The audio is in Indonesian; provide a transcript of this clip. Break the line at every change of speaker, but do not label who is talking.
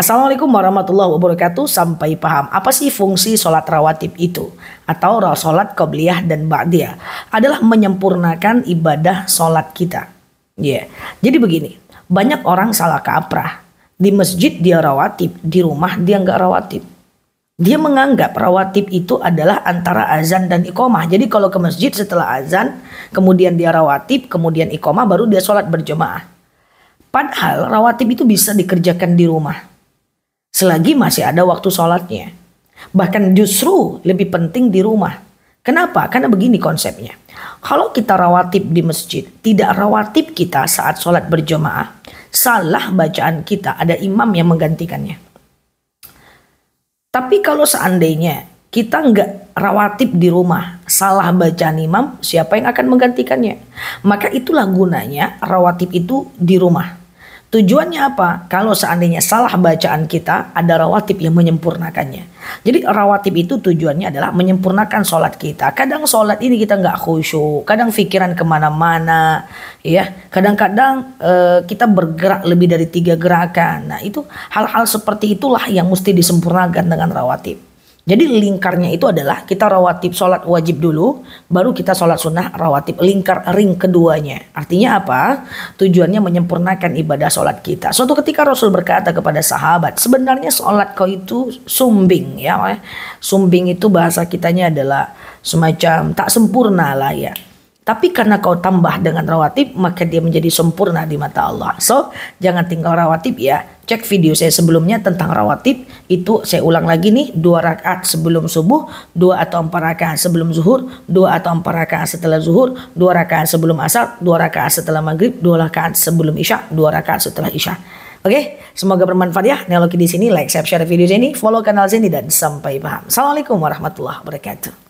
Assalamualaikum warahmatullahi wabarakatuh. Sampai paham apa sih fungsi sholat rawatib itu atau sholat qobliyah dan ba'diyah adalah menyempurnakan ibadah sholat kita. Ya, yeah. jadi begini. Banyak orang salah kaprah. Di masjid dia rawatib, di rumah dia nggak rawatib. Dia menganggap rawatib itu adalah antara azan dan iqomah. Jadi kalau ke masjid setelah azan, kemudian dia rawatib, kemudian iqomah, baru dia sholat berjemaah. Padahal rawatib itu bisa dikerjakan di rumah selagi masih ada waktu sholatnya. Bahkan justru lebih penting di rumah. Kenapa? Karena begini konsepnya. Kalau kita rawatib di masjid, tidak rawatib kita saat sholat berjamaah, salah bacaan kita, ada imam yang menggantikannya. Tapi kalau seandainya kita nggak rawatib di rumah, salah bacaan imam, siapa yang akan menggantikannya? Maka itulah gunanya rawatib itu di rumah. Tujuannya apa? Kalau seandainya salah bacaan kita, ada rawatib yang menyempurnakannya. Jadi rawatib itu tujuannya adalah menyempurnakan sholat kita. Kadang sholat ini kita nggak khusyuk, kadang pikiran ke mana-mana, ya. Kadang-kadang uh, kita bergerak lebih dari tiga gerakan. Nah itu hal-hal seperti itulah yang mesti disempurnakan dengan rawatib. Jadi lingkarnya itu adalah kita rawatib sholat wajib dulu, baru kita sholat sunnah rawatib lingkar ring keduanya. Artinya apa? Tujuannya menyempurnakan ibadah sholat kita. Suatu ketika Rasul berkata kepada sahabat, sebenarnya sholat kau itu sumbing ya. Sumbing itu bahasa kitanya adalah semacam tak sempurna lah ya. Tapi karena kau tambah dengan rawatib, maka dia menjadi sempurna di mata Allah. So, jangan tinggal rawatib ya. Cek video saya sebelumnya tentang rawatib. Itu saya ulang lagi nih. Dua rakaat sebelum subuh, dua atau empat rakaat sebelum zuhur, dua atau empat rakaat setelah zuhur, dua rakaat sebelum asar, dua rakaat setelah maghrib, dua rakaat sebelum isya, dua rakaat setelah isya. Oke, okay? semoga bermanfaat ya. Neologi di sini, like, share video ini, follow kanal sini dan sampai paham. Assalamualaikum warahmatullahi wabarakatuh.